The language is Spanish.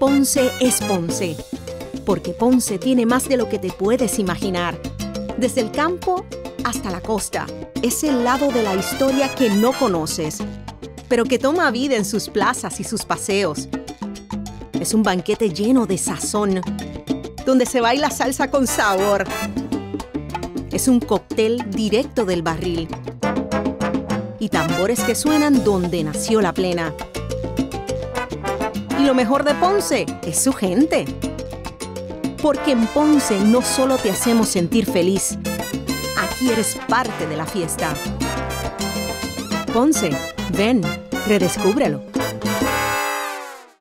Ponce es Ponce, porque Ponce tiene más de lo que te puedes imaginar. Desde el campo hasta la costa, es el lado de la historia que no conoces, pero que toma vida en sus plazas y sus paseos. Es un banquete lleno de sazón, donde se baila salsa con sabor. Es un cóctel directo del barril y tambores que suenan donde nació la plena. Lo mejor de Ponce es su gente. Porque en Ponce no solo te hacemos sentir feliz, aquí eres parte de la fiesta. Ponce, ven, redescúbrelo.